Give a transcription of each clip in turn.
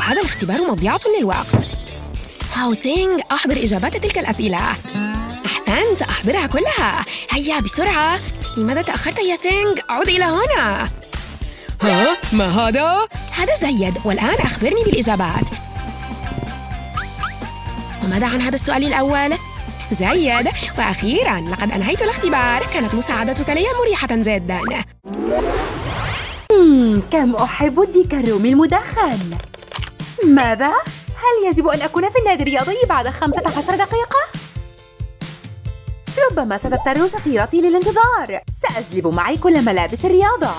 هذا الاختبار مضيعة للوقت. هاو ثينغ أحضر إجابات تلك الأسئلة. أحسنت أحضرها كلها. هيا بسرعة. لماذا تأخرت يا ثينغ؟ عد إلى هنا. ها؟ ما هذا؟ هذا جيد. والآن أخبرني بالإجابات. وماذا عن هذا السؤال الأول؟ جيد. وأخيرا لقد أنهيت الاختبار. كانت مساعدتك لي مريحة جدا. كم أحب الديك الرومي المدخن. ماذا؟ هل يجب أن أكون في النادي الرياضي بعد 15 دقيقة؟ ربما ستضطر شطيرتي للانتظار. سأجلب معي كل ملابس الرياضة.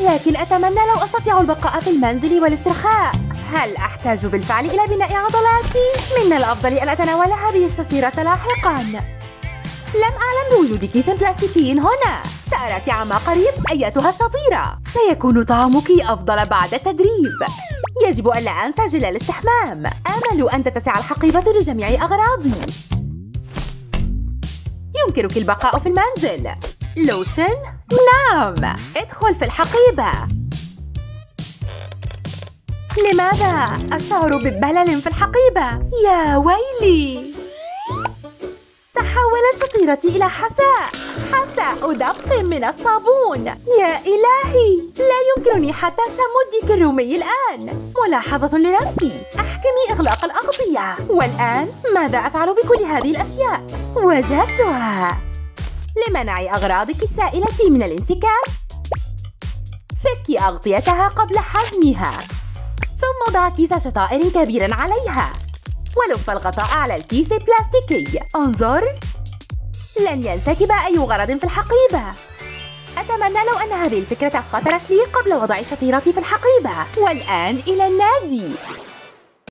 لكن أتمنى لو أستطيع البقاء في المنزل والاسترخاء. هل أحتاج بالفعل إلى بناء عضلاتي؟ من الأفضل أن أتناول هذه الشطيرة لاحقاً. لم أعلم بوجود كيس بلاستيكي هنا. سأراك عما قريب أيتها الشطيرة. سيكون طعمك أفضل بعد التدريب. يجب ألا أنسى جل الاستحمام. آمل أن تتسع الحقيبة لجميع أغراضي يمكنك البقاء في المنزل. لوشن؟ نعم ادخل في الحقيبة. لماذا أشعر ببلل في الحقيبة؟ يا ويلي. تحولت شطيرتي إلى حساء. حساء دق من الصابون. يا إلهي. يمكنني حتى شم الديك الرومي الآن. ملاحظة لنفسي. أحكمي إغلاق الأغطية والآن ماذا أفعل بكل هذه الأشياء؟ وجدتها لمنع أغراضك السائلة من الانسكاب. فكي أغطيتها قبل حزمها ثم ضع كيس شطائر كبيرا عليها. ولف الغطاء على الكيس البلاستيكي. انظر. لن ينسكب أي غرض في الحقيبة. أتمنى لو أن هذه الفكرة خطرت لي قبل وضع شطيرتي في الحقيبة. والآن إلى النادي.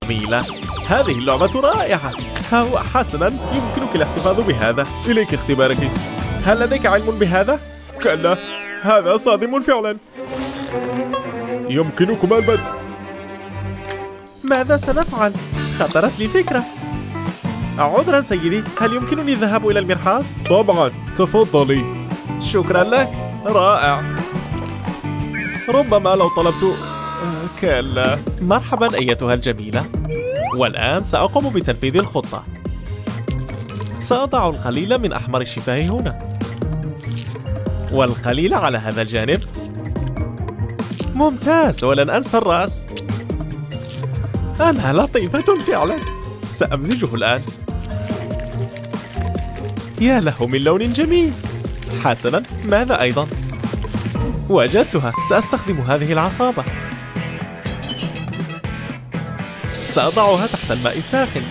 جميلة. هذه اللعبة رائعة. هو حسنا. يمكنك الاحتفاظ بهذا. إليك اختبارك. هل لديك علم بهذا؟ كلا. هذا صادم فعلا. يمكنكما البدء. ماذا سنفعل؟ خطرت لي فكرة. عذرا سيدي. هل يمكنني الذهاب إلى المرحاض؟ طبعا. تفضلي. شكرا لك رائع. ربما لو طلبت آه، كلا. مرحبا أيتها الجميلة. والآن سأقوم بتنفيذ الخطة. سأضع القليل من أحمر الشفاه هنا. والقليل على هذا الجانب. ممتاز ولن أنسى الرأس. أنا لطيفة فعلا. سأمزجه الآن. يا له من لون جميل. حسنا ماذا أيضا؟ وجدتها سأستخدم هذه العصابة. سأضعها تحت الماء الساخن.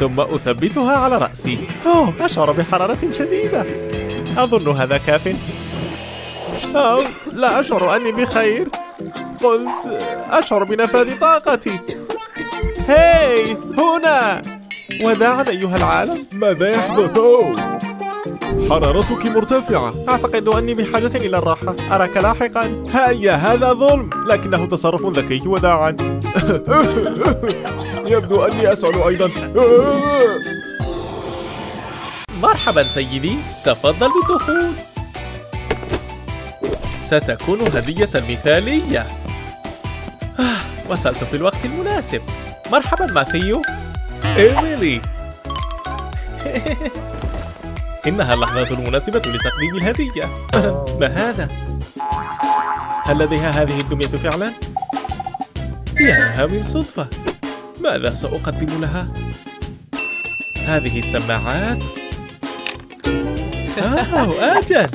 ثم أثبتها على رأسي. أوه أشعر بحرارة شديدة. أظن هذا كاف. أوه لا أشعر أني بخير. قلت أشعر بنفاذ طاقتي. هاي هنا! وداعا أيها العالم. ماذا يحدث؟ حرارتك مرتفعة. أعتقد أني بحاجة إلى الراحة. أراك لاحقا؟ هيا هذا ظلم. لكنه تصرف ذكي وداعا. يبدو أني أسعل أيضا. مرحبا سيدي. تفضل بالدخول. ستكون هدية مثالية. آه، وصلت في الوقت المناسب. مرحبا ماثيو. إيميلي إنها اللحظة المناسبة لتقديم الهدية. ما هذا؟ هل لديها هذه الدمية فعلا؟ يا لها من صدفة. ماذا سأقدم لها؟ هذه السماعات. آه أجل.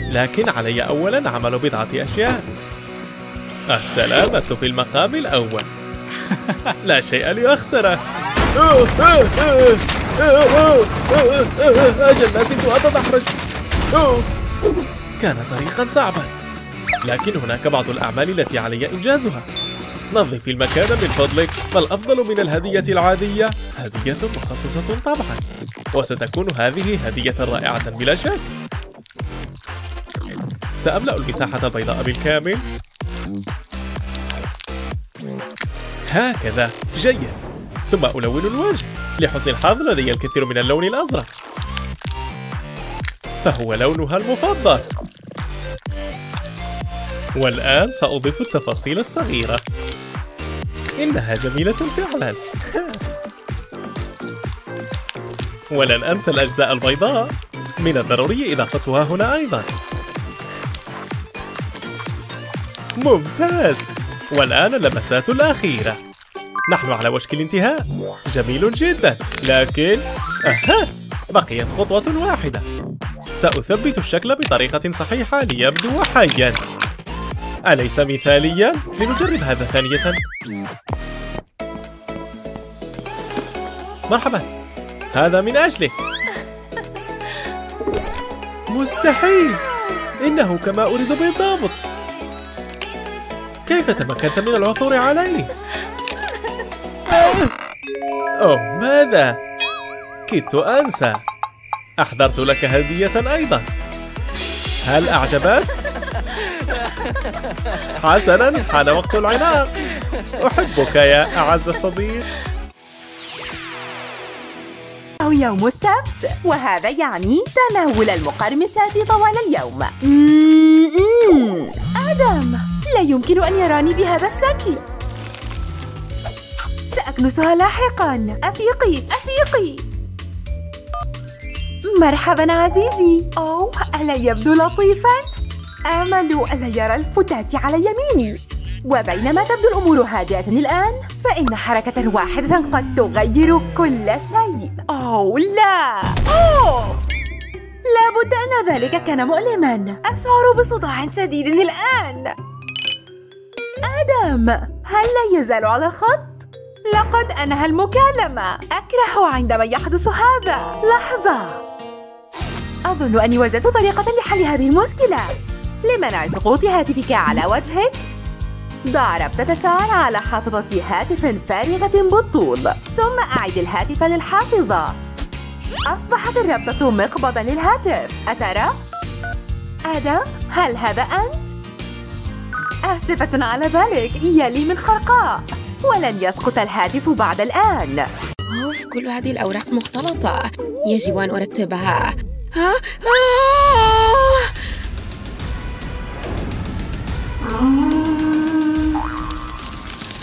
لكن علي أولا عمل بضعة أشياء. السلامة في المقام الأول. لا شيء لأخسره. أجل ما زلت أتدحرج. كان طريقا صعبا. لكن هناك بعض الأعمال التي علي إنجازها. نظفي المكان من فضلك. ما الأفضل من الهدية العادية؟ هدية مخصصة طبعا. وستكون هذه هدية رائعة بلا شك. سأملأ المساحة البيضاء بالكامل هكذا. جيد. ثم ألون الوجه لحسن الحظ لدي الكثير من اللون الأزرق. فهو لونها المفضل. والآن سأضيف التفاصيل الصغيرة. إنها جميلة فعلا. ولن أنسى الأجزاء البيضاء من الضروري إضافتها هنا أيضا. ممتاز! والآن اللمسات الأخيرة. نحن على وشك الانتهاء. جميل جدا. لكن أها بقيت خطوة واحدة. سأثبت الشكل بطريقة صحيحة ليبدو حيا. أليس مثاليا؟ لنجرب هذا ثانية. مرحبا. هذا من أجلك مستحيل. إنه كما أريد بالضبط. كيف تمكنت من العثور عليه؟ أوه ماذا؟ كدت أنسى. أحضرت لك هدية أيضا. هل أعجبك؟ حسنا حان وقت العناق. أحبك يا أعز صديق يوم السبت. وهذا يعني تناول المقرمشات طوال اليوم. مم. آدم لا يمكن أن يراني بهذا الشكل. سأكنسها لاحقا. أفيقي أفيقي. مرحبا عزيزي. أوه ألا يبدو لطيفا؟ آمل ألا يرى الفتاة على يميني. وبينما تبدو الأمور هادئة الآن فإن حركة واحدة قد تغير كل شيء. أوه لا. أوه. لابد أن ذلك كان مؤلما. أشعر بصداع شديد الآن. آدم هل لا يزال على الخط؟ لقد أنهى المكالمة. أكره عندما يحدث هذا. لحظة. أظن أني وجدت طريقة لحل هذه المشكلة. لمنع سقوط هاتفك على وجهك؟ ضع ربطة شعر على حافظة هاتف فارغة بالطول. ثم أعد الهاتف للحافظة. أصبحت الربطة مقبضا للهاتف. أترى؟ آدم هل هذا أنت؟ آسفة على ذلك. يلي من خرقاء. ولن يسقط الهاتف بعد الآن أوف كل هذه الأوراق مختلطة يجب أن أرتبها ها؟ آه!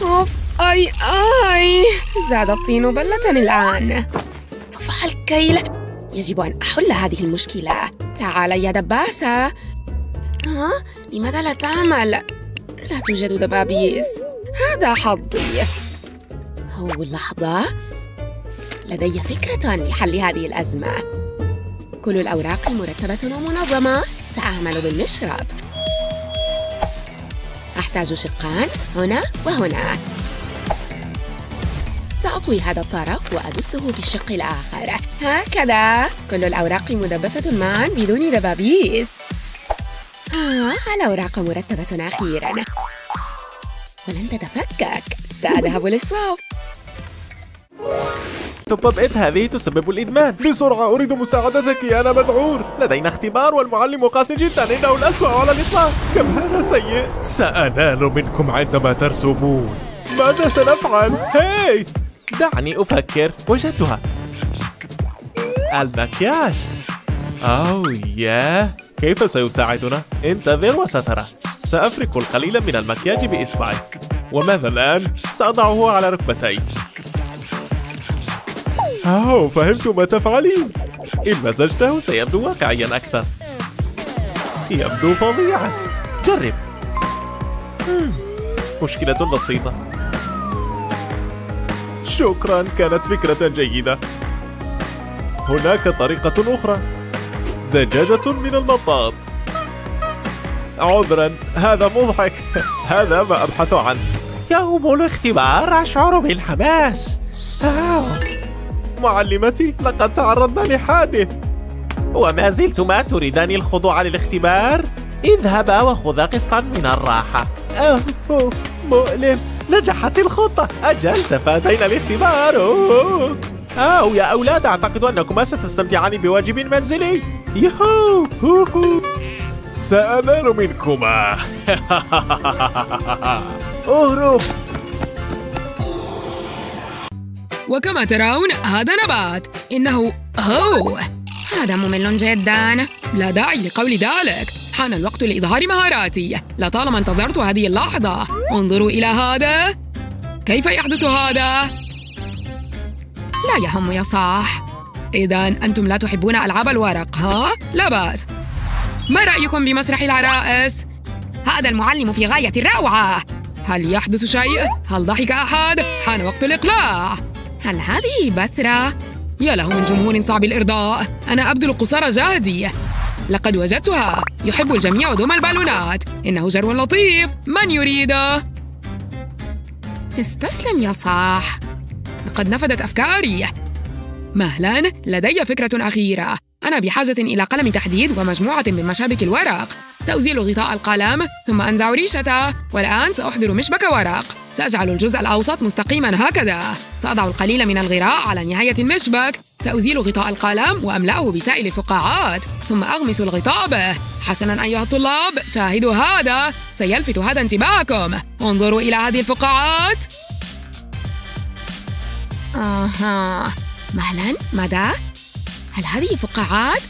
أوف أي أي زاد الطين بلة الآن طفح الكيل يجب أن أحل هذه المشكلة تعال يا دباسة ها؟ لماذا لا تعمل؟ لا توجد دبابيس هذا حظي. هو لحظة. لدي فكرة لحل هذه الأزمة. كل الأوراق مرتبة ومنظمة. سأعمل بالمشرط. أحتاج شقان هنا وهنا. سأطوي هذا الطرف وأدسه في الشق الآخر. هكذا. كل الأوراق مدبسة معا بدون دبابيس. آه الأوراق مرتبة أخيرا. ولن تتفكك. سأذهب للصف توب إت هذه تسبب الإدمان. بسرعة أريد مساعدتك أنا مذعور لدينا اختبار والمعلم قاسي جدا. إنه الأسوأ على الإطلاق. كم هذا سيء. سأنال منكم عندما ترسمون. ماذا سنفعل؟ هاي دعني أفكر. وجدتها. المكياج. أوه ياه. كيف سيساعدنا؟ انتظر وسترى. سأفرك القليل من المكياج بإصبعي وماذا الآن؟ سأضعه على ركبتي. أوه فهمت ما تفعلين إن مزجته سيبدو واقعيا أكثر. يبدو فظيعا. جرب. مشكلة بسيطة. شكرا كانت فكرة جيدة. هناك طريقة أخرى. دجاجة من المطاط. عذرا. هذا مضحك. هذا ما أبحث عنه. يوم الاختبار أشعر بالحماس. آه. معلمتي لقد تعرضنا لحادث. وما زلتما تريدان الخضوع للاختبار؟ اذهبا وخذا قسطا من الراحة. أوه مؤلم نجحت الخطة. أجل تفازينا الاختبار. أوه. أوه يا أولاد أعتقد أنكما ستستمتعان بواجب منزلي. يهو. هو سأنال منكما. أهرب! وكما ترون هذا نبات. إنه أوه هذا ممل جدا. لا داعي لقول ذلك. حان الوقت لإظهار مهاراتي. لطالما انتظرت هذه اللحظة. انظروا إلى هذا. كيف يحدث هذا؟ لا يهم يا صاح. إذا أنتم لا تحبون ألعاب الورق ها؟ لا بأس. ما رأيكم بمسرح العرائس؟ هذا المعلم في غاية الروعة هل يحدث شيء؟ هل ضحك أحد؟ حان وقت الإقلاع هل هذه بثرة؟ يا له من جمهور صعب الإرضاء أنا أبذل قصارى جهدي لقد وجدتها يحب الجميع دوم البالونات إنه جرو لطيف من يريده؟ استسلم يا صاح لقد نفدت أفكاري مهلا لدي فكرة أخيرة أنا بحاجة إلى قلم تحديد ومجموعة من مشابك الورق. سأزيل غطاء القلم ثم أنزع ريشته والآن سأحضر مشبك ورق. سأجعل الجزء الأوسط مستقيما هكذا. سأضع القليل من الغراء على نهاية المشبك. سأزيل غطاء القلم وأملأه بسائل الفقاعات ثم أغمس الغطاء به. حسنا أيها الطلاب شاهدوا هذا. سيلفت هذا انتباهكم. انظروا إلى هذه الفقاعات. آها. مهلا؟ ماذا؟ هل هذه فقاعات؟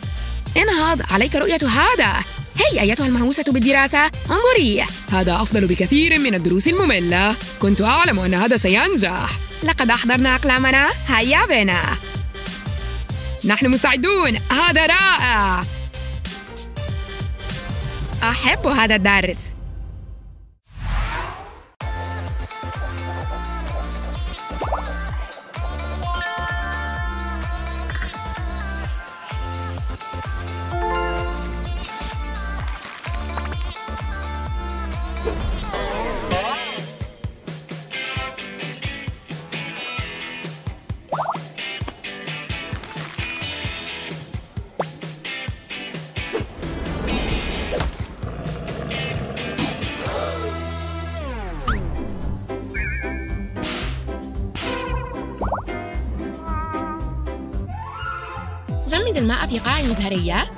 انهض عليك رؤية هذا. هي أيتها المهووسة بالدراسة. انظري. هذا أفضل بكثير من الدروس المملة. كنت أعلم أن هذا سينجح. لقد أحضرنا أقلامنا. هيا بنا. نحن مستعدون. هذا رائع. أحب هذا الدرس.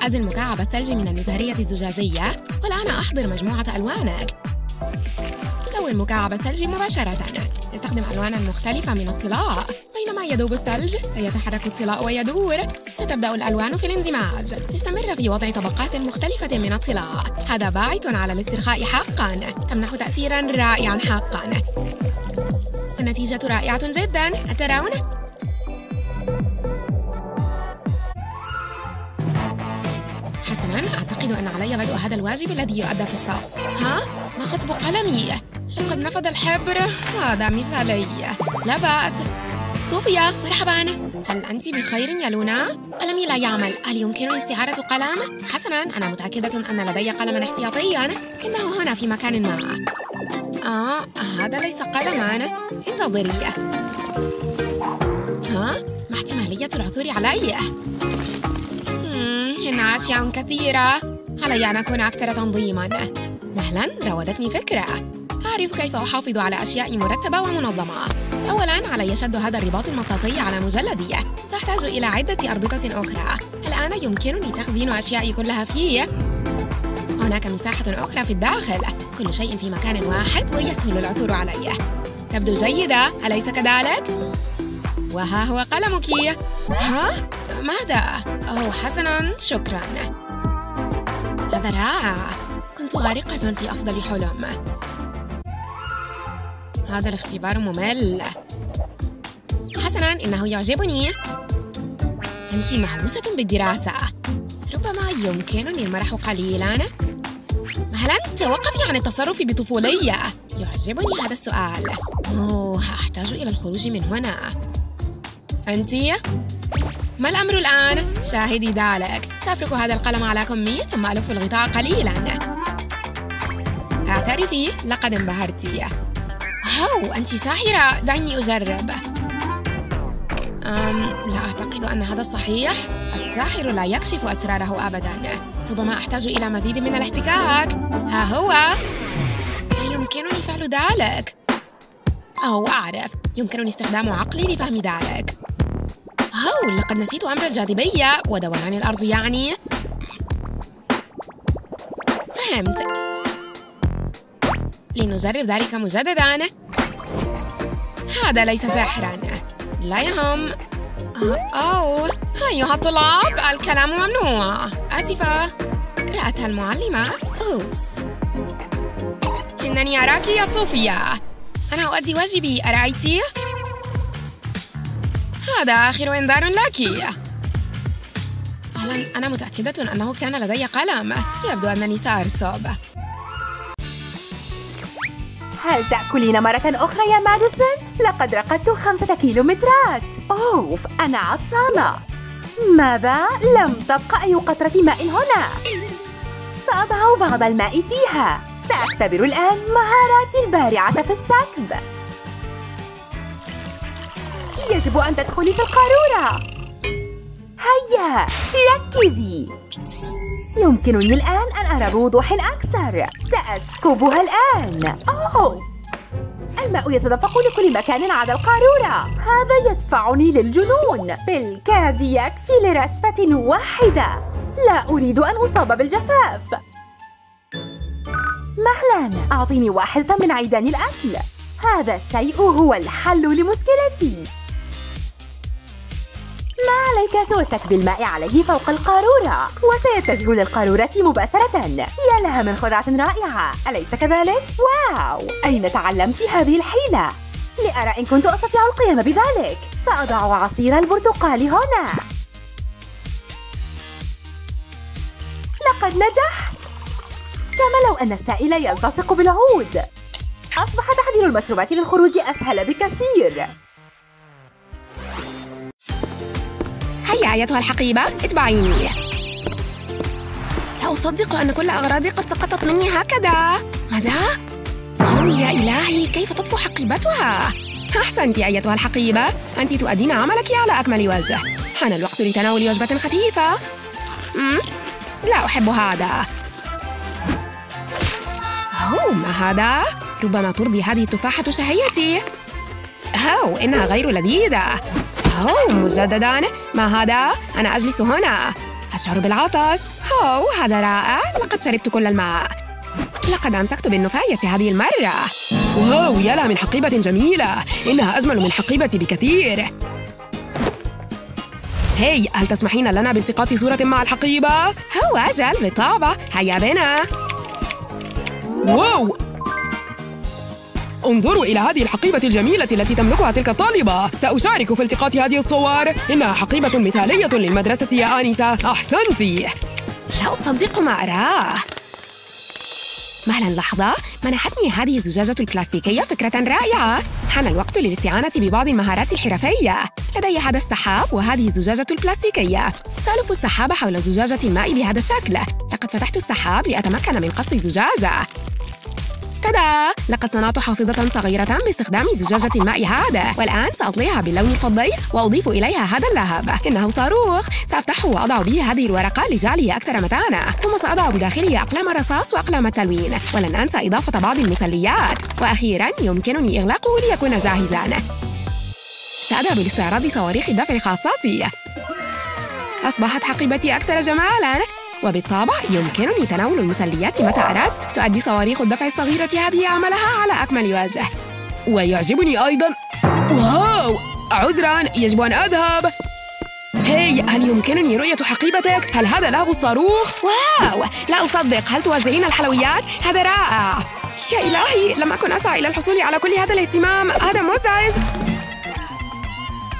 أزل مكعب الثلج من المزهرية الزجاجية والآن أحضر مجموعة ألوانك لون مكعب الثلج مباشرة. استخدم ألوانا مختلفة من الطلاء. بينما يذوب الثلج سيتحرك الطلاء ويدور. ستبدأ الألوان في الاندماج. استمر في وضع طبقات مختلفة من الطلاء. هذا باعث على الاسترخاء حقا. تمنح تأثيرا رائعا حقا. النتيجة رائعة جدا. أترون؟ هذا الواجب الذي يؤدى في الصف ها؟ ما خطب قلمي؟ لقد نفد الحبر هذا مثالي لا بأس صوفيا مرحبا هل أنت بخير يا لونا؟ قلمي لا يعمل هل يمكنني استعارة قلم؟ حسنا أنا متأكدة أن لدي قلما احتياطيا إنه هنا في مكان ما آه هذا ليس قلما انتظري ها؟ ما احتمالية العثور عليه؟ مم، إن أشياء كثيرة علي أن أكون أكثر تنظيما. مهلا راودتني فكرة. أعرف كيف أحافظ على أشيائي مرتبة ومنظمة. أولا علي شد هذا الرباط المطاطي على مجلدي. سأحتاج إلى عدة أربطة أخرى. الآن يمكنني تخزين أشيائي كلها فيه هناك مساحة أخرى في الداخل. كل شيء في مكان واحد ويسهل العثور عليه تبدو جيدة. أليس كذلك؟ وها هو قلمك. ها؟ ماذا؟ أوه حسنا. شكرا. هذا رائع كنت غارقة في أفضل حلم. هذا الاختبار ممل. حسنا إنه يعجبني. أنت مهووسة بالدراسة. ربما يمكنني المرح قليلا. مهلا توقفي عن التصرف بطفولية؟ يعجبني هذا السؤال. أوه أحتاج إلى الخروج من هنا. أنت؟ ما الأمر الآن؟ شاهدي ذلك. سأفرك هذا القلم على كمي ثم ألف الغطاء قليلا. اعترفي لقد انبهرتي. هو أنت ساحرة. دعيني أجرب. أم لا أعتقد أن هذا صحيح. الساحر لا يكشف أسراره أبدا. ربما أحتاج إلى مزيد من الاحتكاك. ها هو. لا يمكنني فعل ذلك. أو أعرف. يمكنني استخدام عقلي لفهم ذلك. أو لقد نسيت أمر الجاذبية. ودوران الأرض يعني؟ فهمت. لنجرب ذلك مجددا. هذا ليس سحرا لا يهم. أوه أيها الطلاب الكلام ممنوع. آسفة. قالت المعلمة أوبس. إنني أراك يا صوفيا أنا أؤدي واجبي. أرأيتِ؟ هذا آخر إنذار لك. أنا متأكدة أنه كان لدي قلم. يبدو أنني سأرسب. هل تأكلين مرة أخرى يا ماديسون؟ لقد رقدت خمسة كيلومترات. أوف أنا عطشانة. ماذا؟ لم تبقى أي قطرة ماء هنا. سأضع بعض الماء فيها. سأختبر الآن مهاراتي البارعة في السكب يجب أن تدخلي في القارورة. هيا ركزي. يمكنني الآن أن أرى بوضوح أكثر. سأسكبها الآن. أوه. الماء يتدفق لكل مكان عدا القارورة. هذا يدفعني للجنون. بالكاد يكفي لرشفة واحدة. لا أريد أن أصاب بالجفاف. مهلا أعطيني واحدة من عيدان الأكل. هذا الشيء هو الحل لمشكلتي. ما عليك سوى سكب الماء عليه فوق القارورة. وسيتجه للقارورة مباشرة. يا لها من خدعة رائعة. أليس كذلك؟ واو! أين تعلمت هذه الحيلة؟ لأرى إن كنت أستطيع القيام بذلك. سأضع عصير البرتقال هنا. لقد نجحت! كما لو أن السائل يلتصق بالعود. أصبح تحضير المشروبات للخروج أسهل بكثير. هيا أيتها الحقيبة اتبعيني لا أصدق أن كل أغراضي قد سقطت مني هكذا ماذا؟ أوه يا إلهي كيف تطفو حقيبتها؟ أحسنت أيتها الحقيبة أنت تؤدين عملك على أكمل وجه حان الوقت لتناول وجبة خفيفة؟ لا أحب هذا أوه ما هذا؟ ربما ترضي هذه التفاحة شهيتي أوه إنها غير لذيذة أوه مجددا. ما هذا؟ أنا أجلس هنا. أشعر بالعطش. أوه هذا رائع. لقد شربت كل الماء. لقد أمسكت بالنفاية هذه المرة. واو يلا من حقيبة جميلة. إنها أجمل من حقيبتي بكثير. هاي هل تسمحين لنا بالتقاط صورة مع الحقيبة؟ هو أجل بالطبع. هيا بنا. واو انظروا إلى هذه الحقيبة الجميلة التي تملكها تلك الطالبة. سأشارك في التقاط هذه الصور. إنها حقيبة مثالية للمدرسة يا آنسة أحسنتِ لا أصدق ما أراه. مهلا لحظة منحتني هذه الزجاجة البلاستيكية فكرة رائعة. حان الوقت للاستعانة ببعض المهارات الحرفية. لدي هذا السحاب وهذه الزجاجة البلاستيكية. سألف السحاب حول زجاجة الماء بهذا الشكل. لقد فتحت السحاب لأتمكن من قص الزجاجة. تدا. لقد صنعت حافظة صغيرة باستخدام زجاجة الماء هذا والآن سأطليها باللون الفضي وأضيف إليها هذا اللهب إنه صاروخ. سأفتحه وأضع به هذه الورقة لجعله أكثر متانة ثم سأضع بداخله أقلام الرصاص وأقلام التلوين ولن أنسى إضافة بعض المسليات. وأخيرا يمكنني إغلاقه ليكون جاهزا. سأذهب لاستعراض صواريخ الدفع خاصتي أصبحت حقيبتي أكثر جمالا. وبالطبع يمكنني تناول المسليات متى أردت. تؤدي صواريخ الدفع الصغيرة هذه عملها على أكمل وجه. ويعجبني أيضا واو! عذرا يجب أن أذهب. هاي هل يمكنني رؤية حقيبتك؟ هل هذا لعب الصاروخ؟ واو! لا أصدق. هل توزعين الحلويات؟ هذا رائع. يا إلهي لم أكن أسعى إلى الحصول على كل هذا الاهتمام. هذا مزعج.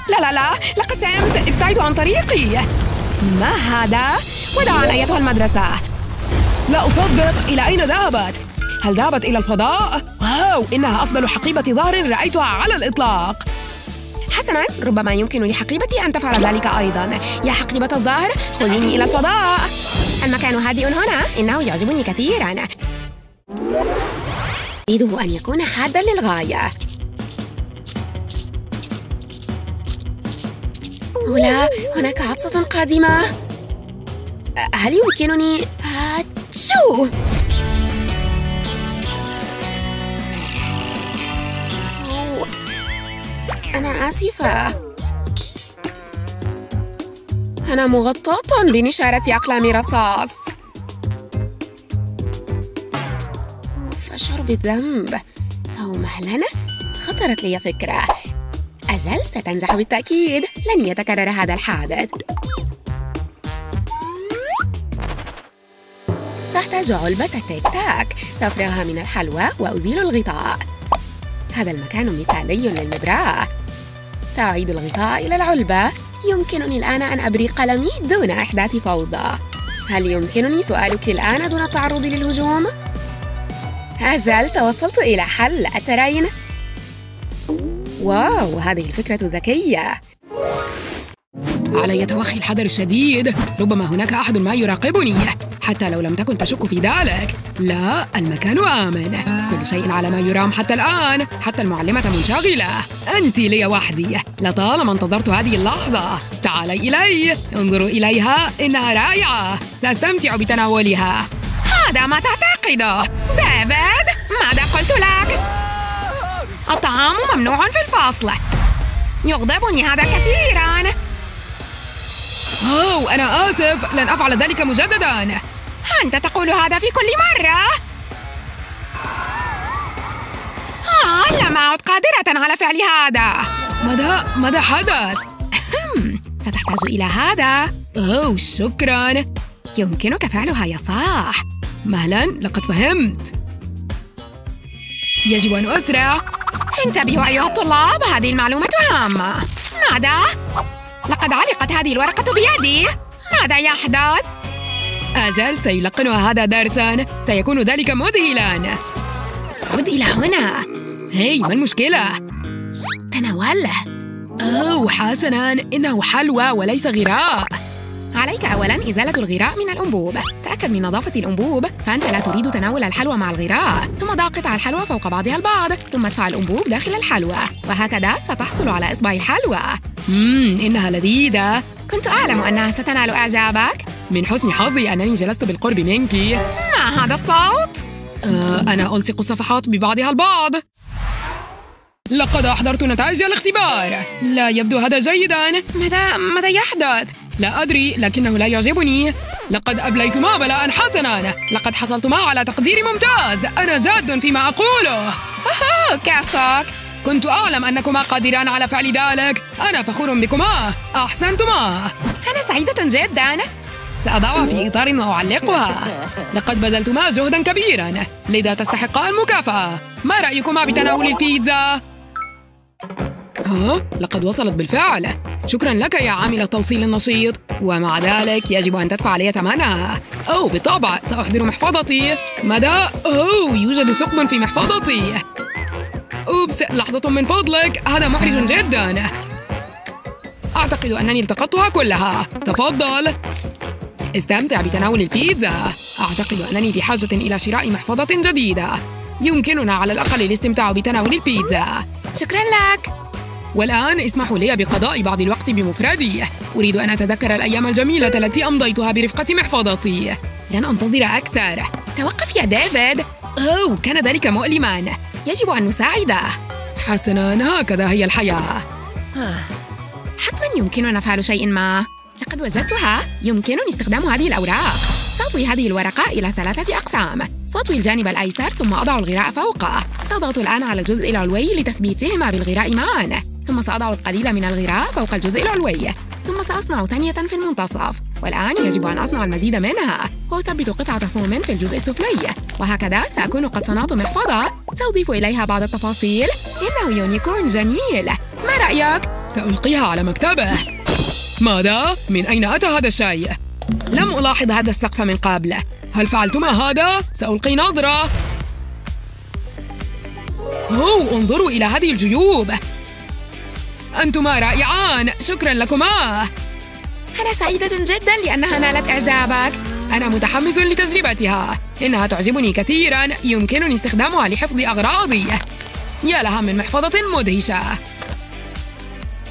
لا لا لا. لقد تعبت ابتعدوا عن طريقي. ما هذا؟ وداعا أيتها المدرسة لا أصدق إلى أين ذهبت؟ هل ذهبت إلى الفضاء؟ واو إنها أفضل حقيبة ظهر رأيتها على الإطلاق حسنا ربما يمكن لحقيبتي أن تفعل ذلك أيضا يا حقيبة الظهر خذيني إلى الفضاء المكان هادئ هنا إنه يعجبني كثيرا أريده أن يكون حادا للغاية لا هناك عطسة قادمة. هل يمكنني؟ شو؟ أنا آسفة. أنا مغطاة بنشارة أقلام رصاص. أشعر بالذنب. أو مهلا خطرت لي فكرة. أجل ستنجح بالتأكيد. لن يتكرر هذا الحادث. أحتاج علبة تيك تاك. سأفرغها من الحلوى وأزيل الغطاء. هذا المكان مثالي للمبراة. سأعيد الغطاء إلى العلبة. يمكنني الآن أن أبري قلمي دون إحداث فوضى. هل يمكنني سؤالك الآن دون التعرض للهجوم؟ أجل توصلت إلى حل. أترين؟ واو هذه الفكرة ذكية علي توخي الحذر الشديد. ربما هناك أحد ما يراقبني. حتى لو لم تكن تشك في ذلك. لا المكان آمن. كل شيء على ما يرام حتى الآن. حتى المعلمة منشغلة. أنت لي وحدي. لطالما انتظرت هذه اللحظة تعالي إلي. انظروا إليها إنها رائعة. سأستمتع بتناولها. هذا ما تعتقده. ديفيد ماذا قلت لك؟ الطعام ممنوع في الفصل يغضبني هذا كثيرا. أوه أنا آسف. لن أفعل ذلك مجددا. أنت تقول هذا في كل مرة. آه لم أعد قادرة على فعل هذا. ماذا؟ ماذا حدث؟ ستحتاج إلى هذا. أوه شكرا. يمكنك فعلها يا صاح. مهلا لقد فهمت. يجب أن أسرع انتبهوا أيها الطلاب هذه المعلومة هامة ماذا؟ لقد علقت هذه الورقة بيدي. ماذا يحدث؟ أجل سيلقنها هذا درسا. سيكون ذلك مذهلا. عد إلى هنا. هي ما المشكلة؟ تناوله. أوه حسنا. إنه حلوى وليس غراء. عليك أولاً إزالة الغراء من الأنبوب. تأكد من نظافة الأنبوب فأنت لا تريد تناول الحلوى مع الغراء. ثم ضع قطع الحلوى فوق بعضها البعض ثم ادفع الأنبوب داخل الحلوى. وهكذا ستحصل على إصبع الحلوى. مم إنها لذيذة. كنت أعلم أنها ستنال إعجابك. من حسن حظي أنني جلست بالقرب منك. ما هذا الصوت؟ آه أنا ألصق الصفحات ببعضها البعض. لقد أحضرت نتائج الاختبار. لا يبدو هذا جيدا. ماذا ماذا يحدث؟ لا أدري لكنه لا يعجبني. لقد أبليت ما بلاء حسنا. لقد حصلت ما على تقدير ممتاز. أنا جاد فيما أقوله. أها كفاك. كنت أعلم أنكما قادران على فعل ذلك. أنا فخور بكما. أحسنتما. أنا سعيدة جدا. سأضعها في إطار وأعلقها. لقد بذلتما جهدا كبيرا. لذا تستحقا المكافأة. ما رأيكما بتناول البيتزا؟ ها؟ لقد وصلت بالفعل. شكرا لك يا عامل التوصيل النشيط. ومع ذلك يجب أن تدفع علي ثمنها. أو بالطبع سأحضر محفظتي. ماذا؟ أوه يوجد ثقب في محفظتي. أوبس لحظة من فضلك. هذا محرج جدا. أعتقد أنني التقطتها كلها. تفضل. استمتع بتناول البيتزا. أعتقد أنني بحاجة إلى شراء محفظة جديدة. يمكننا على الأقل الاستمتاع بتناول البيتزا. شكرا لك. والآن اسمحوا لي بقضاء بعض الوقت بمفردي. أريد أن أتذكر الأيام الجميلة التي أمضيتها برفقة محفظتي. لن أنتظر أكثر. توقف يا ديفيد. أوه كان ذلك مؤلما. يجب أن نساعده حسنا هكذا هي الحياة. حتما يمكننا فعل شيء ما. لقد وجدتها. يمكنني استخدام هذه الأوراق. سأطوي هذه الورقة إلى ثلاثة أقسام. سأطوي الجانب الأيسر ثم أضع الغراء فوقه. سأضغط الآن على الجزء العلوي لتثبيتهما بالغراء معا. ثم سأضع القليل من الغراء فوق الجزء العلوي. ثم سأصنع ثانية في المنتصف. والآن يجب أن أصنع المزيد منها. وأثبت قطعة فوم في الجزء السفلي. وهكذا سأكون قد صنعت محفظة سأضيف إليها بعض التفاصيل. إنه يونيكورن جميل. ما رأيك؟ سألقيها على مكتبه. ماذا؟ من أين أتى هذا الشيء؟ لم ألاحظ هذا السقف من قبل. هل فعلتما هذا؟ سألقي نظرة. أوه انظروا إلى هذه الجيوب. أنتما رائعان. شكرا لكما. أنا سعيدة جدا لأنها نالت إعجابك. أنا متحمس لتجربتها. إنها تعجبني كثيرا. يمكنني استخدامها لحفظ أغراضي. يا لها من محفظة مدهشة.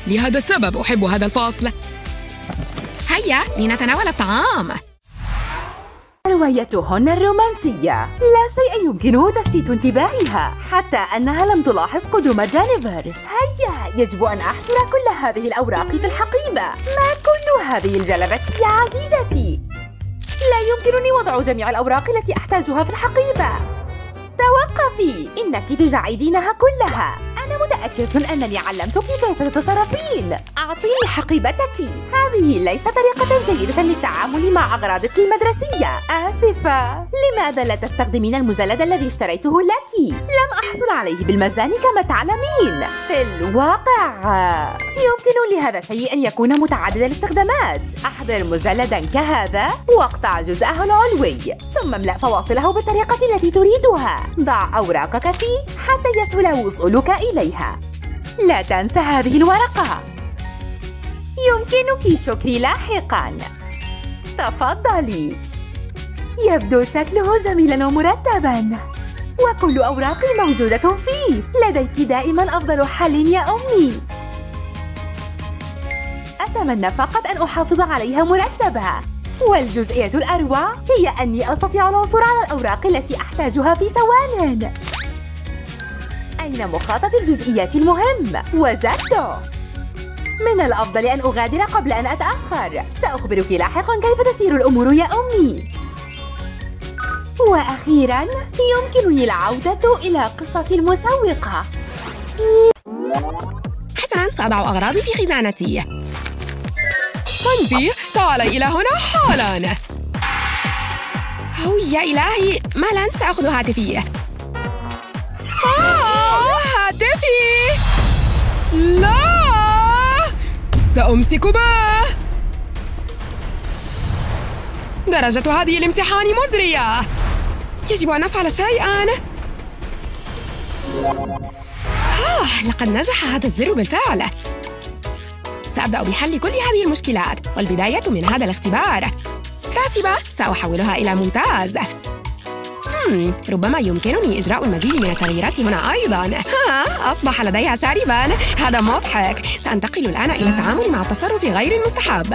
لهذا السبب أحب هذا الفصل. هيا لنتناول الطعام. روايتهن الرومانسية. لا شيء يمكنه تشتيت انتباهها حتى أنها لم تلاحظ قدوم جانيفر. هيا يجب أن أحشر كل هذه الأوراق في الحقيبة. ما كل هذه الجلبة يا عزيزتي؟ لا يمكنني وضع جميع الأوراق التي أحتاجها في الحقيبة. توقفي إنك تجعدينها كلها. أنا متأكدة أنني علمتك كيف تتصرفين. أعطيني حقيبتك. هذه ليست طريقة جيدة للتعامل مع أغراضك المدرسية. آسفة. لماذا لا تستخدمين المجلد الذي اشتريته لك؟ لم أحصل عليه بالمجان كما تعلمين. في الواقع يمكن لهذا الشيء أن يكون متعدد الاستخدامات. أحضر مجلدا كهذا واقطع جزءه العلوي ثم املأ فواصله بالطريقة التي تريدها. ضع أوراقك فيه حتى يسهل وصولك إليها لا تنسى هذه الورقة. يمكنك شكري لاحقا. تفضلي. يبدو شكله جميلا ومرتبا. وكل أوراقي موجودة فيه. لديك دائما أفضل حل يا أمي. أتمنى فقط أن أحافظ عليها مرتبة والجزئية الأروع هي أني أستطيع العثور على الأوراق التي أحتاجها في ثوان. أين مخطط الجزئيات المهم؟ وجدته من الأفضل أن أغادر قبل أن أتأخر. سأخبرك لاحقا كيف تسير الأمور يا أمي. وأخيرا يمكنني العودة إلى قصتي المشوقة. حسنا سأضع أغراضي في خزانتي. أنت تعالي إلى هنا حالا. أو يا إلهي مالا سأخذ هاتفي. هاتفي لا. سأمسك به درجة هذه الامتحان مزرية. يجب أن أفعل شيئا. آه لقد نجح هذا الزر بالفعل. سأبدأ بحل كل هذه المشكلات والبداية من هذا الاختبار. كاسبة سأحولها إلى ممتاز. ربما يمكنني إجراء المزيد من التغييرات هنا أيضا. ها أصبح لديها شاربا هذا مضحك. سأنتقل الآن إلى التعامل مع التصرف غير المستحب.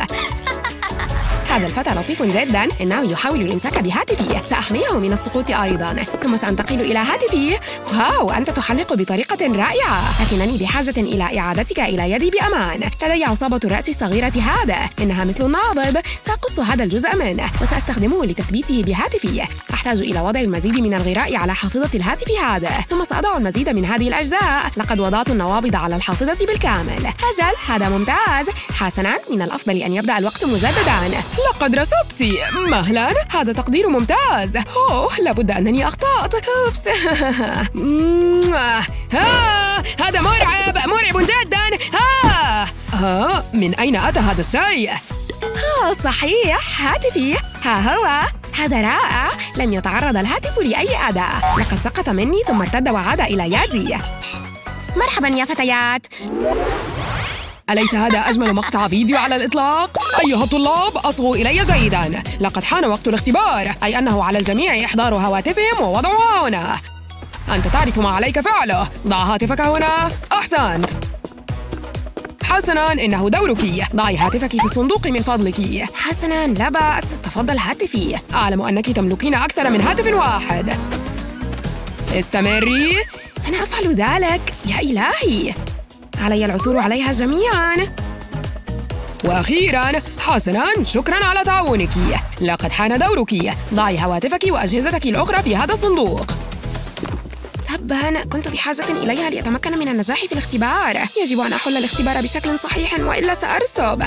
هذا الفتى لطيف جدا. إنه يحاول الإمساك بهاتفي سأحميه من السقوط أيضا. ثم سأنتقل إلى هاتفي واو أنت تحلق بطريقة رائعة. لكنني بحاجة إلى إعادتك إلى يدي بأمان. لدي عصابة الرأس الصغيرة هذا. إنها مثل النابض سأقص هذا الجزء منه. وسأستخدمه لتثبيته بهاتفي. أحتاج إلى وضع المزيد من الغراء على حافظة الهاتف هذا. ثم سأضع المزيد من هذه الأجزاء. لقد وضعت النوابض على الحافظة بالكامل. أجل هذا ممتاز. حسنا. من الأفضل أن يبدأ الوقت مجددا. لقد رسبت. مهلا هذا تقدير ممتاز. أوه لابد أنني أخطأت. أوبس. ها هذا مرعب مرعب جدا. ها ها من أين أتى هذا الشيء؟ آه صحيح. هاتفي. ها هو. هذا رائع. لم يتعرض الهاتف لأي أذى لقد سقط مني ثم ارتد وعاد إلى يدي. مرحبا يا فتيات. أليس هذا أجمل مقطع فيديو على الإطلاق؟ أيها الطلاب أصغوا إلي جيدا. لقد حان وقت الاختبار أي أنه على الجميع إحضار هواتفهم ووضعها هنا أنت تعرف ما عليك فعله. ضع هاتفك هنا. أحسنت. حسنا إنه دورك. ضعي هاتفك في الصندوق من فضلك. حسنا لا بأس. تفضل هاتفي. أعلم أنك تملكين أكثر من هاتف واحد. استمري. أنا أفعل ذلك. يا إلهي. علي العثور عليها جميعا. وأخيرا حسنا شكرا على تعاونك. لقد حان دورك. ضعي هواتفك وأجهزتك الأخرى في هذا الصندوق. تبا كنت بحاجة إليها لأتمكن من النجاح في الاختبار. يجب أن أحل الاختبار بشكل صحيح وإلا سأرسب.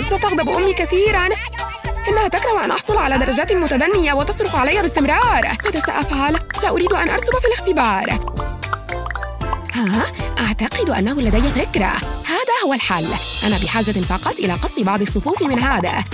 ستغضب أمي كثيرا. إنها تكره أن أحصل على درجات متدنية وتصرخ علي باستمرار. ماذا سأفعل؟ لا أريد أن أرسب في الاختبار. ها؟ أعتقد أنه لدي فكرة. هذا هو الحل. أنا بحاجة فقط إلى قص بعض الصفوف من هذا.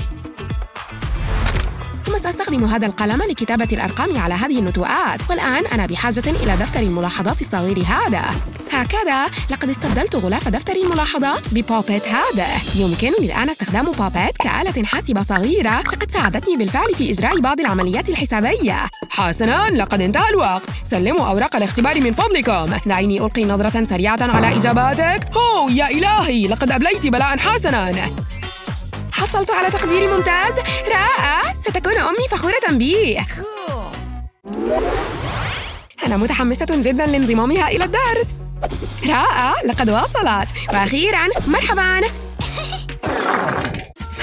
ثم سأستخدم هذا القلم لكتابة الأرقام على هذه النتوءات. والآن أنا بحاجة إلى دفتر الملاحظات الصغير هذا. هكذا لقد استبدلت غلاف دفتر الملاحظات ب pop it هذا. يمكنني الآن استخدام pop it كآلة حاسبة صغيرة. لقد ساعدتني بالفعل في إجراء بعض العمليات الحسابية. حسنا لقد انتهى الوقت. سلموا أوراق الاختبار من فضلكم. دعيني ألقي نظرة سريعة على إجاباتك. أوه يا إلهي لقد أبليت بلاء حسنا. حصلت على تقدير ممتاز. رائع. ستكون أمي فخورة بي. أنا متحمسة جدا لانضمامها إلى الدرس. رائع. لقد وصلت وأخيرا مرحبا.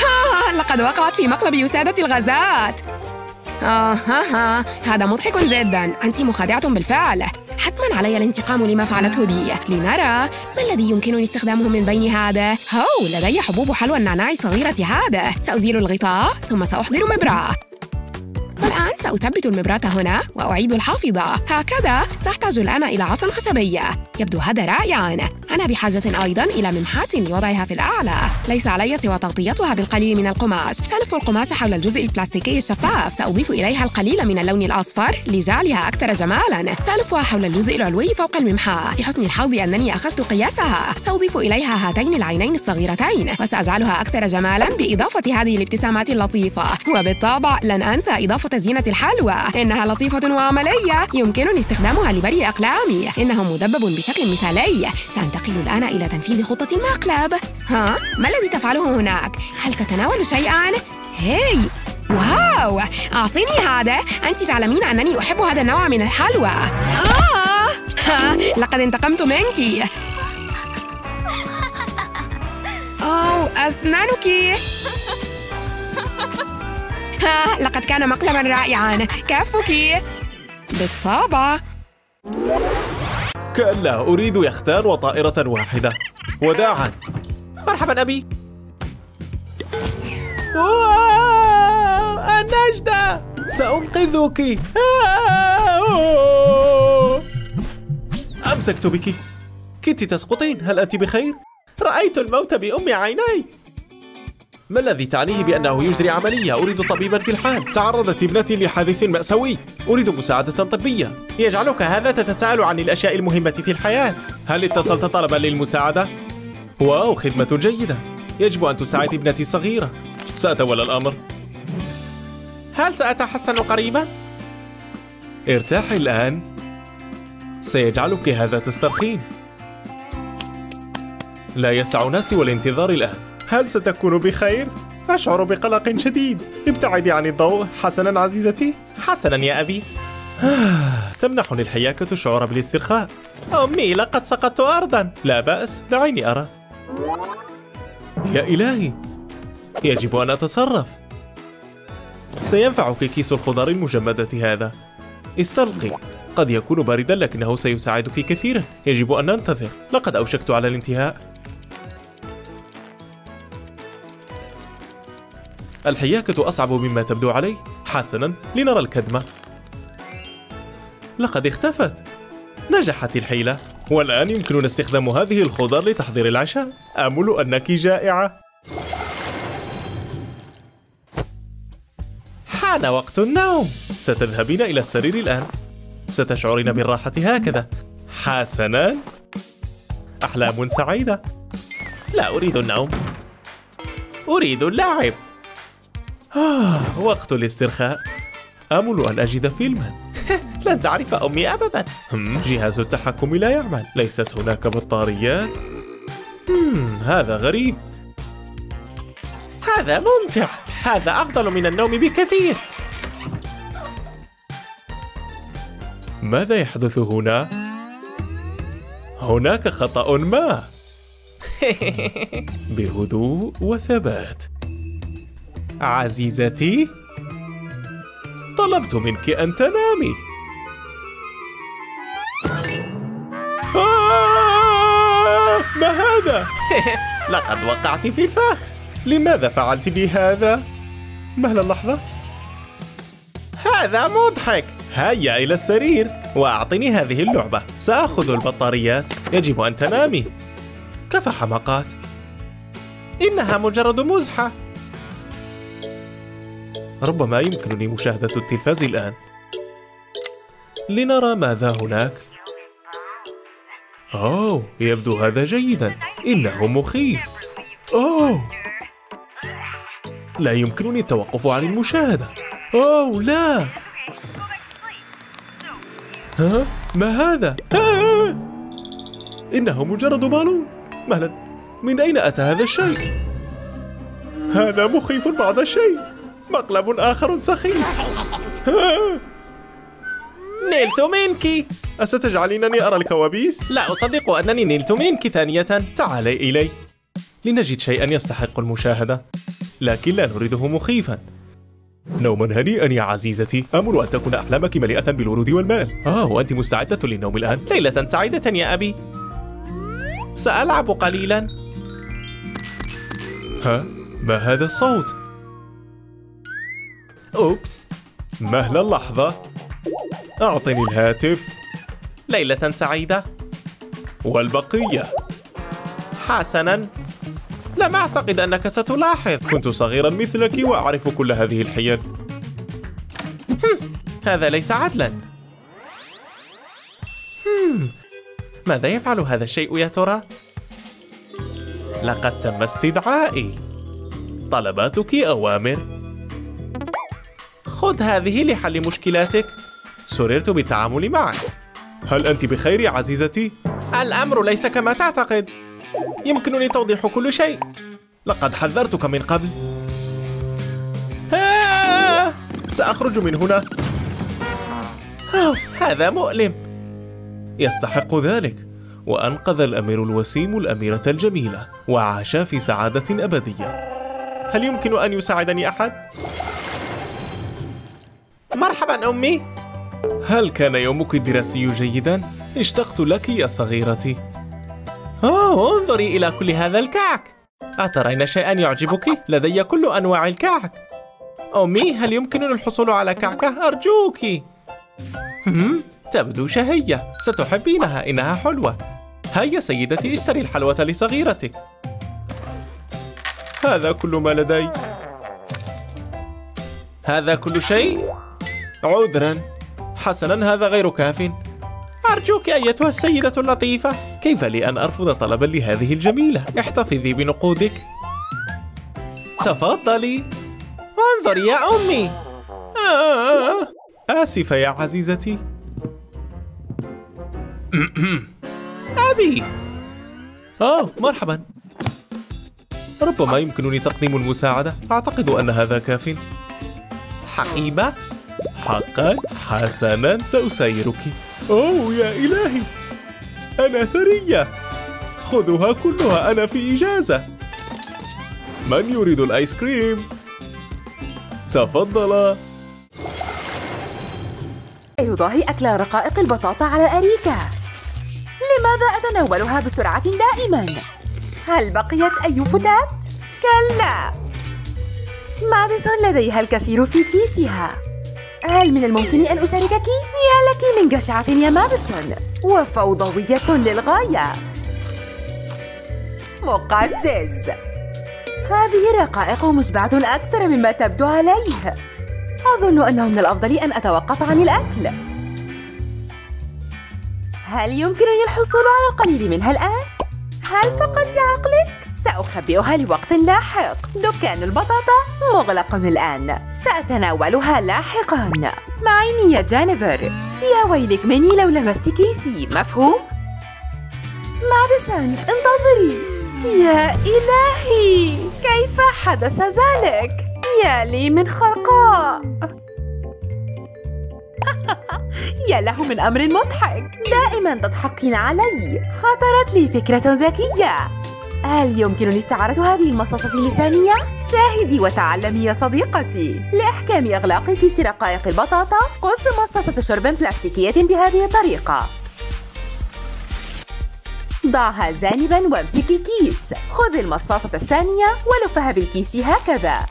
ها لقد وقعت في مقلب يسادة الغازات. آه ها ها. هذا مضحك جدا. أنت مخادعة بالفعل. حتما علي الانتقام لما فعلته بي. لنرى ما الذي يمكنني استخدامه من بين هذا؟ هو لدي حبوب حلوى النعناع الصغيرة هذا. سأزيل الغطاء ثم سأحضر مبرأة. والآن سأثبت المبراة هنا وأعيد الحافظة. هكذا سأحتاج الآن إلى عصا خشبية. يبدو هذا رائعا. أنا بحاجة أيضا إلى ممحاة لوضعها في الأعلى. ليس علي سوى تغطيتها بالقليل من القماش. سألف القماش حول الجزء البلاستيكي الشفاف. سأضيف إليها القليل من اللون الأصفر لجعلها أكثر جمالا. سألفها حول الجزء العلوي فوق الممحاة. لحسن الحظ أنني أخذت قياسها. سأضيف إليها هاتين العينين الصغيرتين. وسأجعلها أكثر جمالا بإضافة هذه الابتسامات اللطيفة. وبالطبع لن أنسى إضافة زينة الحلوى. إنها لطيفة وعملية. يمكنني استخدامها لبري أقلامي. إنه مدبب بشكل مثالي. سأنتقل الآن إلى تنفيذ خطة المقلب ها؟ ما الذي تفعله هناك؟ هل تتناول شيئا؟ هاي واو! أعطيني هذا. أنت تعلمين أنني أحب هذا النوع من الحلوى. آه. لقد انتقمت منك. أوه أسنانك. ها لقد كان مقلبا رائعا. كفك بالطبع كلا أريد يختان وطائرة واحدة. وداعا. مرحبا أبي. النجدة. سأنقذك. أمسكت بك. كنت تسقطين. هل أنت بخير؟ رأيت الموت بأم عيني ما الذي تعنيه بأنه يجري عملية؟ أريد طبيبا في الحال. تعرضت ابنتي لحادث مأساوي. أريد مساعدة طبية. يجعلك هذا تتساءل عن الأشياء المهمة في الحياة. هل اتصلت طلبا للمساعدة؟ واو خدمة جيدة. يجب أن تساعد ابنتي الصغيرة. سأتولى الأمر. هل سأتحسن قريبا؟ ارتاحي الآن. سيجعلك هذا تسترخين. لا يسعنا سوى الانتظار الآن. هل ستكون بخير؟ أشعر بقلق شديد. ابتعدي عن الضوء حسنا عزيزتي. حسنا يا أبي. تمنحني الحياكة الشعور بالاسترخاء. أمي لقد سقطت أرضا. لا بأس دعيني أرى. يا إلهي يجب أن أتصرف. سينفعك كيس الخضار المجمدة هذا. استلقي. قد يكون باردا لكنه سيساعدك كثيرا. يجب أن ننتظر. لقد أوشكت على الانتهاء. الحياكة أصعب مما تبدو عليه. حسنا لنرى الكدمة. لقد اختفت. نجحت الحيلة. والآن يمكننا استخدام هذه الخضار لتحضير العشاء. آمل أنك جائعة. حان وقت النوم. ستذهبين إلى السرير الآن. ستشعرين بالراحة هكذا. حسنا. أحلام سعيدة. لا أريد النوم. أريد اللعب. آه، وقت الاسترخاء. آمل أن أجد فيلما. لن تعرف أمي أبدا. جهاز التحكم لا يعمل. ليست هناك بطاريات. هذا غريب. هذا ممتع. هذا أفضل من النوم بكثير. ماذا يحدث هنا؟ هناك خطأ ما. بهدوء وثبات. عزيزتي طلبت منك أن تنامي. آه! ما هذا؟ لقد وقعت في الفخ. لماذا فعلت بي هذا؟ مهلا لحظة هذا مضحك. هيا إلى السرير وأعطني هذه اللعبة. سأخذ البطاريات. يجب أن تنامي. كفى حمقات إنها مجرد مزحة. ربما يمكنني مشاهدة التلفاز الآن. لنرى ماذا هناك. أوه يبدو هذا جيدا. إنه مخيف. أوه. لا يمكنني التوقف عن المشاهدة. أوه لا. ها؟ ما هذا؟ آه! إنه مجرد بالون. مهلا من أين أتى هذا الشيء؟ هذا مخيف بعض الشيء. مقلب آخر سخيف! نلت منك أستجعلينني أرى الكوابيس؟ لا أصدق أنني نلت منك ثانية. تعالي إلي. لنجد شيئا يستحق المشاهدة لكن لا نريده مخيفا. نوما هنيئا يا عزيزتي. آمل أن تكون أحلامك مليئة بالورود والمال. آه وأنت مستعدة للنوم الآن. ليلة سعيدة يا أبي. سألعب قليلا. ها؟ ما هذا الصوت؟ أوبس. مهلا لحظة. أعطني الهاتف. ليلة سعيدة. والبقية. حسنا. لم أعتقد أنك ستلاحظ. كنت صغيرا مثلك وأعرف كل هذه الحيل. هذا ليس عدلا. ماذا يفعل هذا الشيء يا ترى؟ لقد تم استدعائي. طلباتك أوامر. خذ هذه لحل مشكلاتك. سررت بالتعامل معك. هل أنت بخير عزيزتي؟ الأمر ليس كما تعتقد. يمكنني توضيح كل شيء. لقد حذرتك من قبل. آه! سأخرج من هنا. هذا مؤلم. يستحق ذلك. وأنقذ الأمير الوسيم الأميرة الجميلة وعاشا في سعادة أبدية. هل يمكن أن يساعدني أحد؟ مرحبا أمي هل كان يومك الدراسي جيدا؟ اشتقت لك يا صغيرتي أوه انظري إلى كل هذا الكعك أترين شيئا يعجبك؟ لدي كل أنواع الكعك أمي هل يمكنني الحصول على كعكة؟ أرجوك؟ تبدو شهية ستحبينها إنها حلوة هيا سيدتي اشتري الحلوى لصغيرتك هذا كل ما لدي هذا كل شيء؟ عذرا. حسنا هذا غير كاف. أرجوك أيتها السيدة اللطيفة كيف لي أن أرفض طلبا لهذه الجميلة؟ احتفظي بنقودك. تفضلي. انظري يا أمي. آه. آسفة يا عزيزتي. أبي. آه مرحبا. ربما يمكنني تقديم المساعدة. أعتقد أن هذا كاف. حقيبة. حقا حسنا سأسيرك. أوه يا إلهي! أنا ثرية! خذوها كلها أنا في إجازة. من يريد الآيس كريم؟ تفضل يضاهي أكل رقائق البطاطا على الأريكة لماذا أتناولها بسرعة دائما؟ هل بقيت أي فتات؟ كلا. ماديسون لديها الكثير في كيسها؟ هل من الممكن أن أشاركك؟ يا لك من جشعة يا ماديسون وفوضوية للغاية مقزز هذه رقائق مشبعة أكثر مما تبدو عليه أظن أنه من الأفضل أن أتوقف عن الأكل هل يمكنني الحصول على القليل منها الآن؟ هل فقدت عقلك؟ سأخبئها لوقت لاحق. دكان البطاطا مغلق الآن. سأتناولها لاحقا. اسمعيني يا جانيفر. يا ويلك مني لو لمست كيسي مفهوم؟ ماديسون انتظري. يا إلهي كيف حدث ذلك؟ يا لي من خرقاء. يا له من أمر مضحك. دائما تضحكين علي. خطرت لي فكرة ذكية. هل يمكنني استعارة هذه المصاصة لثانية؟ شاهدي وتعلمي يا صديقتي. لإحكام إغلاق كيس رقائق البطاطا قص مصاصة شرب بلاستيكية بهذه الطريقة. ضعها جانبا وامسك الكيس. خذ المصاصة الثانية ولفها بالكيس هكذا.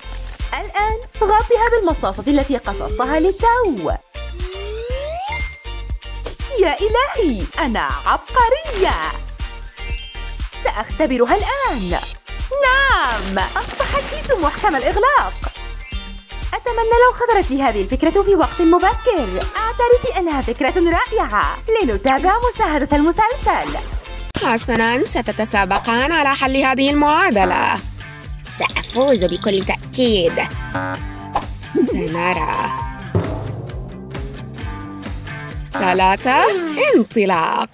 الآن غطها بالمصاصة التي قصصتها للتو. يا إلهي أنا عبقرية! سأختبرها الآن. نعم أصبح الكيس محكم الإغلاق. أتمنى لو خطرت لي هذه الفكرة في وقت مبكر. أعترف أنها فكرة رائعة. لنتابع مشاهدة المسلسل. حسنا ستتسابقان على حل هذه المعادلة. سأفوز بكل تأكيد. سنرى. ثلاثة انطلاق.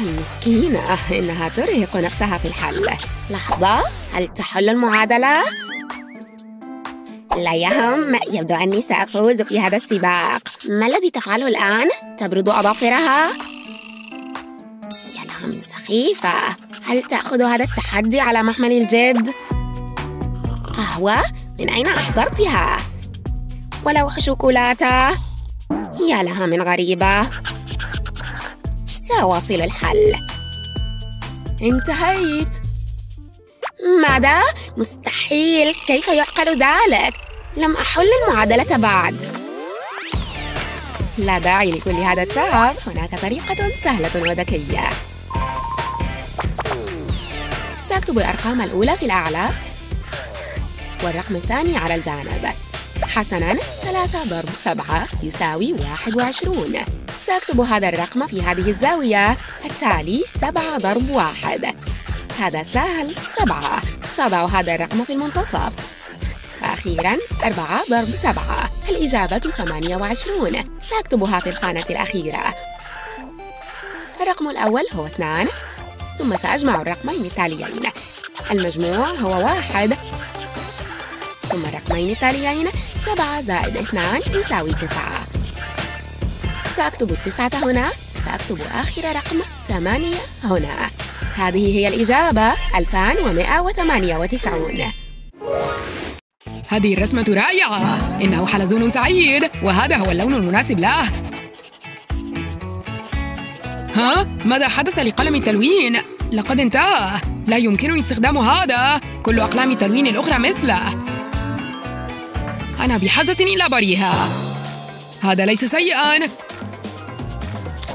المسكينة إنها ترهق نفسها في الحل لحظة هل تحل المعادلة؟ لا يهم يبدو أني سأفوز في هذا السباق ما الذي تفعله الآن؟ تبرد أظافرها؟ يا لها من سخيفة هل تأخذ هذا التحدي على محمل الجد؟ قهوة؟ من أين أحضرتها؟ ولوح شوكولاتة يا لها من غريبة سأواصل الحل. انتهيت. ماذا؟ مستحيل. كيف يعقل ذلك؟ لم أحل المعادلة بعد. لا داعي لكل هذا التعب. هناك طريقة سهلة وذكية. سأكتب الأرقام الأولى في الأعلى والرقم الثاني على الجانب. حسناً. ثلاثة ضرب سبعة يساوي واحد وعشرون. سأكتب هذا الرقم في هذه الزاوية. التالي سبعة ضرب واحد. هذا سهل. سبعة. سأضع هذا الرقم في المنتصف. وأخيرا أربعة ضرب سبعة. الإجابة ثمانية وعشرون. سأكتبها في الخانة الأخيرة. الرقم الأول هو اثنان. ثم سأجمع الرقمين التاليين. المجموع هو واحد. ثم الرقمين التاليين. سبعة زائد اثنان يساوي تسعة. سأكتب التسعة هنا. سأكتب آخر رقم ثمانية هنا. هذه هي الإجابة. 2198 هذه الرسمة رائعة. إنه حلزون سعيد. وهذا هو اللون المناسب له. ها؟ ماذا حدث لقلم التلوين؟ لقد انتهى. لا يمكنني استخدام هذا. كل أقلام التلوين الأخرى مثله. أنا بحاجة إلى بريها. هذا ليس سيئاً.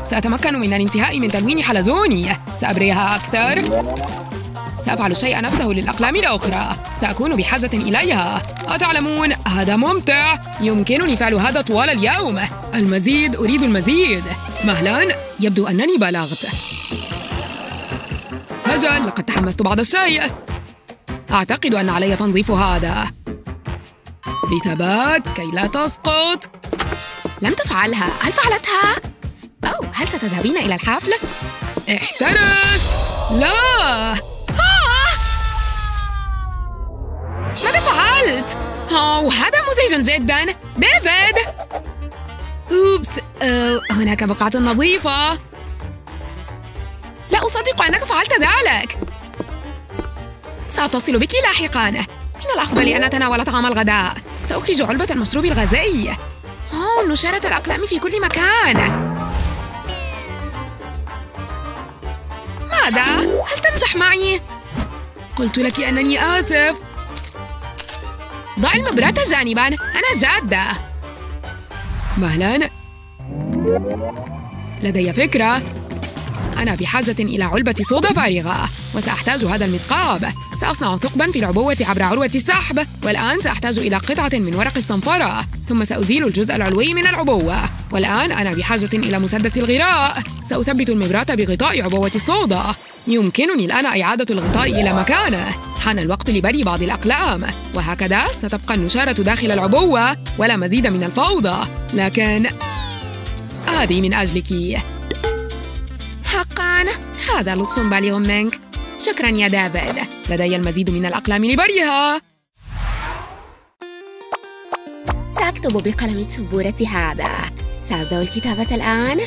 سأتمكن من الانتهاء من تلوين حلزوني. سأبريها أكثر. سأفعل الشيء نفسه للأقلام الأخرى. سأكون بحاجة إليها. أتعلمون؟ هذا ممتع. يمكنني فعل هذا طوال اليوم. المزيد أريد المزيد. مهلا يبدو أنني بلغت. أجل لقد تحمست بعض الشيء. أعتقد أن علي تنظيف هذا. بثبات كي لا تسقط. لم تفعلها. هل فعلتها؟ هل ستذهبين إلى الحفل؟ احترس! لا! آه! ماذا فعلت؟ أوه هذا مزعج جدا. ديفيد! أوبس. أوه هناك بقعة نظيفة. لا أصدق أنك فعلت ذلك. سأتصل بك لاحقا. من الأفضل أن أتناول طعام الغداء. سأخرج علبة المشروب الغازي. أوه نشارة الأقلام في كل مكان. ماذا؟ هل تمزح معي؟ قلت لك أنني آسف ضع المبراة جانبا أنا جادة مهلا لدي فكرة أنا بحاجة إلى علبة صودا فارغة وسأحتاج هذا المثقاب سأصنع ثقبا في العبوة عبر عروة السحب والآن سأحتاج إلى قطعة من ورق الصنفرة ثم سأزيل الجزء العلوي من العبوة. والآن أنا بحاجة إلى مسدس الغراء. سأثبت المبراة بغطاء عبوة الصودا. يمكنني الآن إعادة الغطاء إلى مكانه. حان الوقت لبري بعض الأقلام. وهكذا ستبقى النشارة داخل العبوة ولا مزيد من الفوضى. لكن هذه من أجلك. حقا هذا لطف بالغ منك. شكرا يا دافيد لدي المزيد من الأقلام لبريها. سأكتب بقلم السبورة هذا. سأبدأ الكتابة الآن.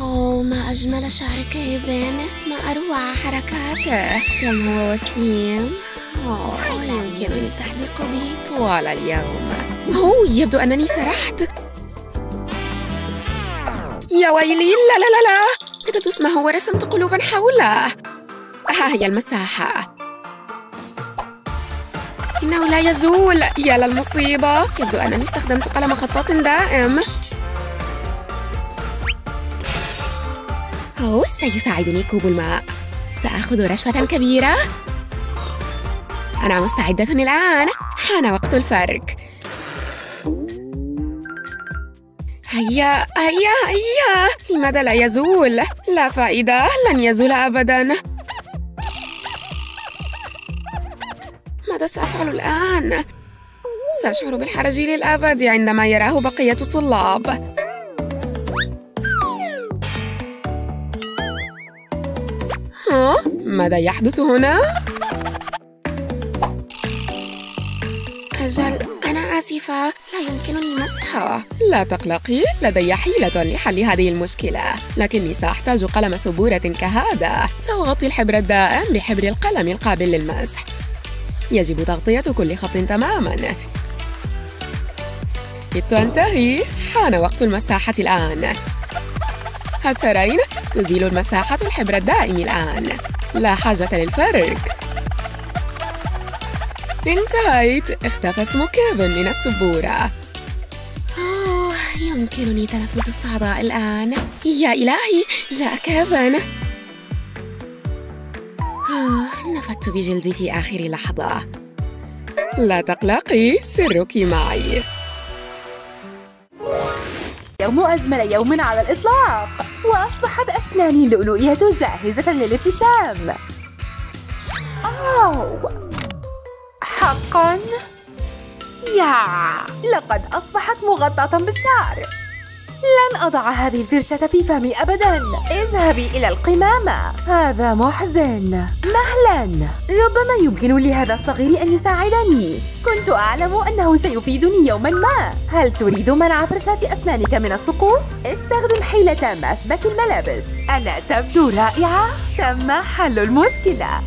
أوه ما أجمل شعر كيفن ما أروع حركاته. كم هو وسيم؟ أوه يمكنني التحديق به طوال اليوم. أوه يبدو أنني سرحت. يا ويلي لا لا لا لا. كتبت اسمه ورسمت قلوبا حوله. ها هي المساحة. إنه لا يزول. يا للمصيبة يبدو أنني استخدمت قلم خطاط دائم. أوه سيساعدني كوب الماء. سأخذ رشفة كبيرة. أنا مستعدة الآن. حان وقت الفرك. هيا هيا هيا لماذا لا يزول؟ لا فائدة لن يزول أبدا ماذا سأفعل الآن؟ سأشعر بالحرج للأبد عندما يراه بقية الطلاب ها؟ ماذا يحدث هنا؟ أجل أنا آسفة. لا يمكنني مسحها. لا تقلقي لدي حيلة لحل هذه المشكلة. لكني سأحتاج قلم سبورة كهذا. سأغطي الحبر الدائم بحبر القلم القابل للمسح. يجب تغطية كل خط تماما. كدت أنتهي. حان وقت المساحة الآن. هل ترين؟ تزيل المساحة الحبر الدائم الآن؟ لا حاجة للفرق. انتهيت اختفى اسم كيفن من السبورة أوه يمكنني تنفس الصعداء الآن يا إلهي جاء كيفن أوه نفدت بجلدي في آخر لحظة لا تقلقي سرك معي يوم أجمل يوم على الإطلاق. وأصبحت أسناني اللؤلؤية جاهزة للابتسام. أوه حقا؟ يا لقد أصبحت مغطاة بالشعر. لن أضع هذه الفرشة في فمي أبدا. اذهبي إلى القمامة. هذا محزن. مهلا. ربما يمكن لهذا الصغير أن يساعدني. كنت أعلم أنه سيفيدني يوما ما. هل تريد منع فرشاة أسنانك من السقوط؟ استخدم حيلة مشبك الملابس. ألا تبدو رائعة؟ تم حل المشكلة.